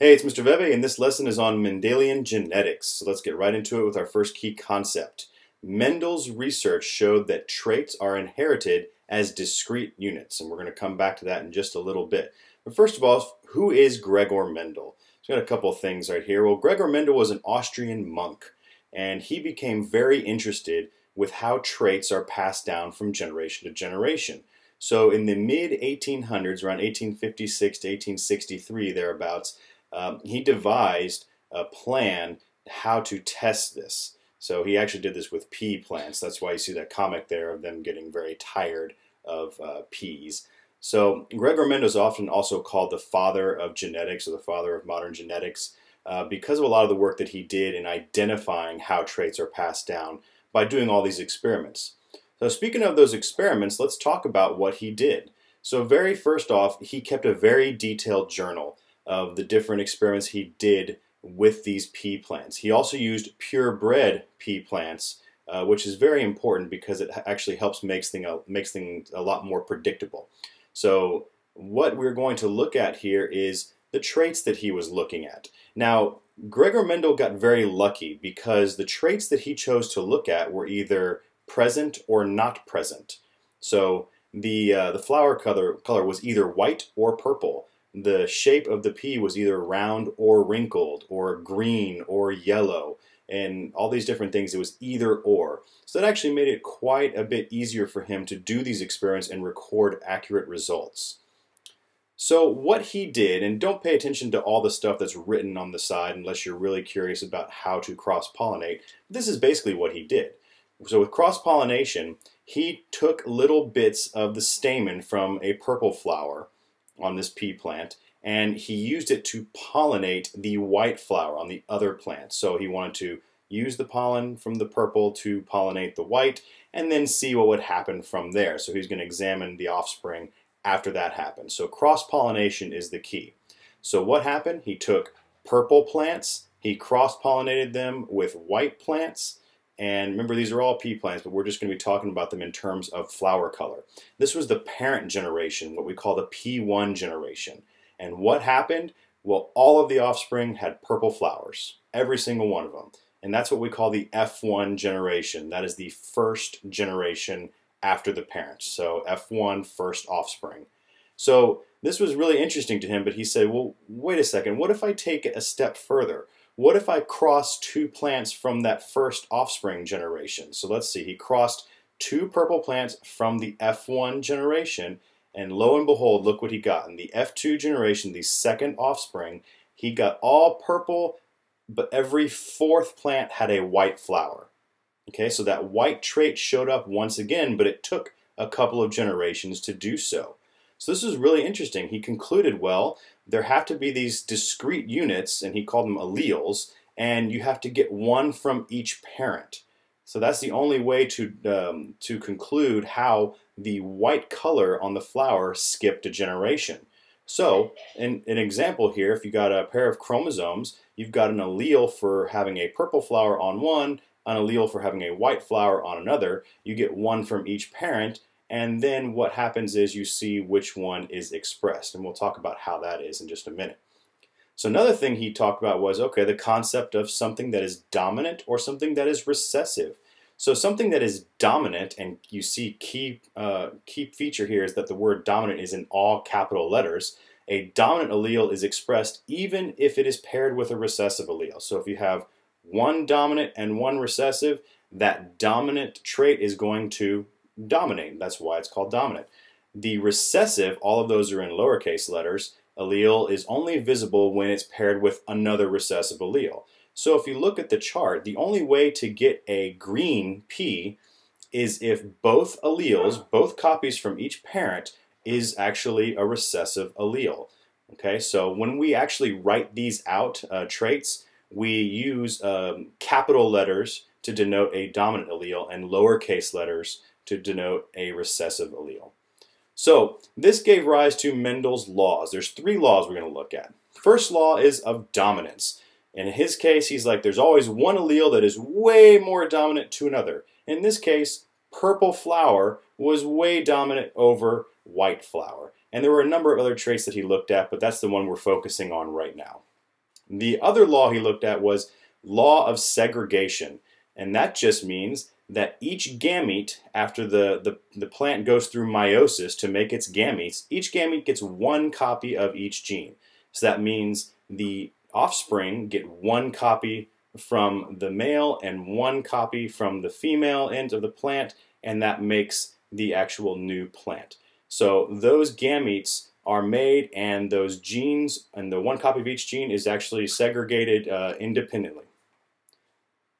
Hey, it's Mr. Veve, and this lesson is on Mendelian genetics. So let's get right into it with our first key concept. Mendel's research showed that traits are inherited as discrete units, and we're going to come back to that in just a little bit. But first of all, who is Gregor Mendel? So we got a couple of things right here. Well, Gregor Mendel was an Austrian monk, and he became very interested with how traits are passed down from generation to generation. So in the mid 1800s, around 1856 to 1863, thereabouts, um, he devised a plan how to test this. So he actually did this with pea plants. That's why you see that comic there of them getting very tired of uh, peas. So Gregor Mendel is often also called the father of genetics or the father of modern genetics uh, because of a lot of the work that he did in identifying how traits are passed down by doing all these experiments. So speaking of those experiments, let's talk about what he did. So very first off, he kept a very detailed journal of the different experiments he did with these pea plants. He also used purebred pea plants, uh, which is very important because it actually helps makes thing a, makes things a lot more predictable. So what we're going to look at here is the traits that he was looking at. Now, Gregor Mendel got very lucky because the traits that he chose to look at were either present or not present. So the uh, the flower color color was either white or purple the shape of the pea was either round or wrinkled or green or yellow and all these different things. It was either or. So that actually made it quite a bit easier for him to do these experiments and record accurate results. So what he did, and don't pay attention to all the stuff that's written on the side unless you're really curious about how to cross-pollinate, this is basically what he did. So with cross-pollination, he took little bits of the stamen from a purple flower on this pea plant and he used it to pollinate the white flower on the other plant. So he wanted to use the pollen from the purple to pollinate the white and then see what would happen from there. So he's going to examine the offspring after that happens. So cross-pollination is the key. So what happened? He took purple plants, he cross-pollinated them with white plants, and remember, these are all pea plants, but we're just going to be talking about them in terms of flower color. This was the parent generation, what we call the P1 generation. And what happened? Well, all of the offspring had purple flowers, every single one of them. And that's what we call the F1 generation. That is the first generation after the parents. So F1, first offspring. So this was really interesting to him, but he said, well, wait a second, what if I take it a step further? What if I cross two plants from that first offspring generation? So let's see, he crossed two purple plants from the F1 generation, and lo and behold, look what he got. In the F2 generation, the second offspring, he got all purple, but every fourth plant had a white flower. Okay, so that white trait showed up once again, but it took a couple of generations to do so. So this is really interesting. He concluded, well, there have to be these discrete units, and he called them alleles, and you have to get one from each parent. So that's the only way to, um, to conclude how the white color on the flower skipped a generation. So, in an example here, if you got a pair of chromosomes, you've got an allele for having a purple flower on one, an allele for having a white flower on another. You get one from each parent, and then what happens is you see which one is expressed. And we'll talk about how that is in just a minute. So another thing he talked about was, okay, the concept of something that is dominant or something that is recessive. So something that is dominant, and you see key, uh, key feature here is that the word dominant is in all capital letters. A dominant allele is expressed even if it is paired with a recessive allele. So if you have one dominant and one recessive, that dominant trait is going to dominate. That's why it's called dominant. The recessive, all of those are in lowercase letters, allele is only visible when it's paired with another recessive allele. So if you look at the chart, the only way to get a green pea is if both alleles, both copies from each parent, is actually a recessive allele. Okay, so when we actually write these out, uh, traits, we use um, capital letters to denote a dominant allele and lowercase letters to denote a recessive allele. So this gave rise to Mendel's laws. There's three laws we're going to look at. First law is of dominance. In his case, he's like, there's always one allele that is way more dominant to another. In this case, purple flower was way dominant over white flower. And there were a number of other traits that he looked at, but that's the one we're focusing on right now. The other law he looked at was law of segregation. And that just means that each gamete, after the, the, the plant goes through meiosis to make its gametes, each gamete gets one copy of each gene. So that means the offspring get one copy from the male and one copy from the female end of the plant, and that makes the actual new plant. So those gametes are made, and those genes, and the one copy of each gene is actually segregated uh, independently.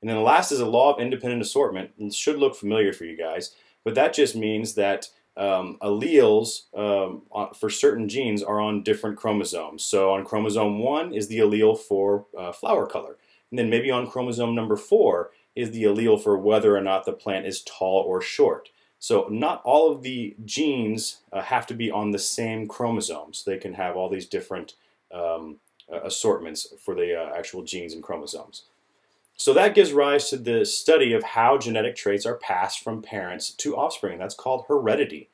And then the last is a law of independent assortment. It should look familiar for you guys, but that just means that um, alleles um, for certain genes are on different chromosomes. So on chromosome 1 is the allele for uh, flower color. And then maybe on chromosome number 4 is the allele for whether or not the plant is tall or short. So not all of the genes uh, have to be on the same chromosomes. They can have all these different um, assortments for the uh, actual genes and chromosomes. So that gives rise to the study of how genetic traits are passed from parents to offspring. That's called heredity.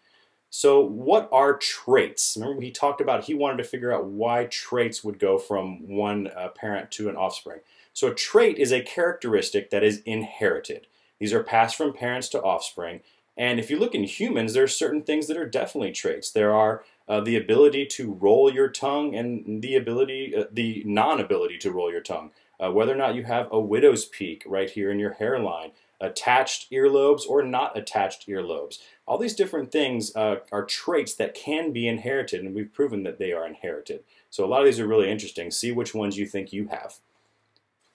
So what are traits? Remember he talked about he wanted to figure out why traits would go from one uh, parent to an offspring. So a trait is a characteristic that is inherited. These are passed from parents to offspring. And if you look in humans, there are certain things that are definitely traits. There are uh, the ability to roll your tongue and the ability, uh, the non-ability to roll your tongue uh, whether or not you have a widow's peak right here in your hairline, attached earlobes or not attached earlobes. All these different things uh, are traits that can be inherited, and we've proven that they are inherited. So a lot of these are really interesting. See which ones you think you have.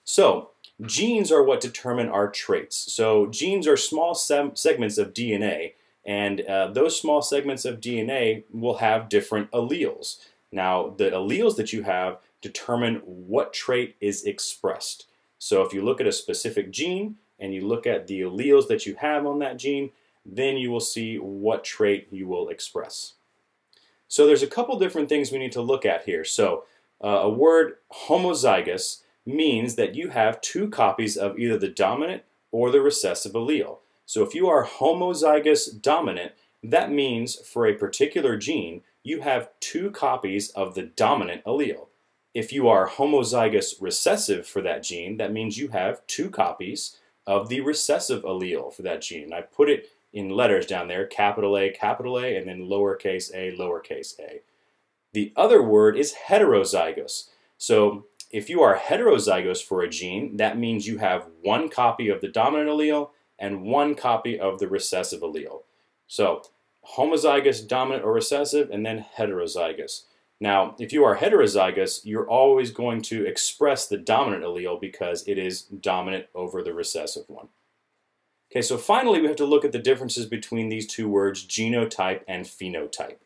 So genes are what determine our traits. So genes are small se segments of DNA, and uh, those small segments of DNA will have different alleles. Now, the alleles that you have determine what trait is expressed. So if you look at a specific gene and you look at the alleles that you have on that gene, then you will see what trait you will express. So there's a couple different things we need to look at here. So uh, a word homozygous means that you have two copies of either the dominant or the recessive allele. So if you are homozygous dominant, that means for a particular gene, you have two copies of the dominant allele. If you are homozygous recessive for that gene, that means you have two copies of the recessive allele for that gene. I put it in letters down there, capital A, capital A, and then lowercase a, lowercase a. The other word is heterozygous. So if you are heterozygous for a gene, that means you have one copy of the dominant allele and one copy of the recessive allele. So homozygous, dominant, or recessive, and then heterozygous. Now, if you are heterozygous, you're always going to express the dominant allele because it is dominant over the recessive one. Okay, so finally we have to look at the differences between these two words, genotype and phenotype.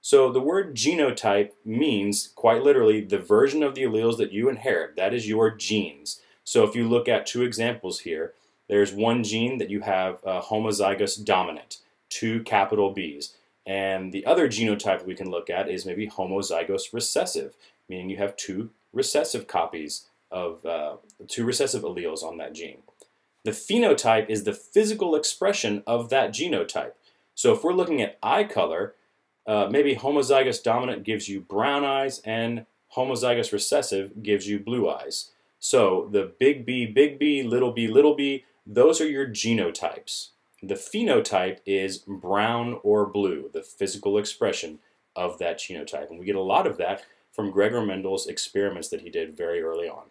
So the word genotype means, quite literally, the version of the alleles that you inherit. That is your genes. So if you look at two examples here, there's one gene that you have uh, homozygous dominant, two capital Bs. And the other genotype we can look at is maybe homozygous recessive, meaning you have two recessive copies of uh, two recessive alleles on that gene. The phenotype is the physical expression of that genotype. So if we're looking at eye color, uh, maybe homozygous dominant gives you brown eyes and homozygous recessive gives you blue eyes. So the big B, big B, little b, little b, those are your genotypes. The phenotype is brown or blue, the physical expression of that genotype. And we get a lot of that from Gregor Mendel's experiments that he did very early on.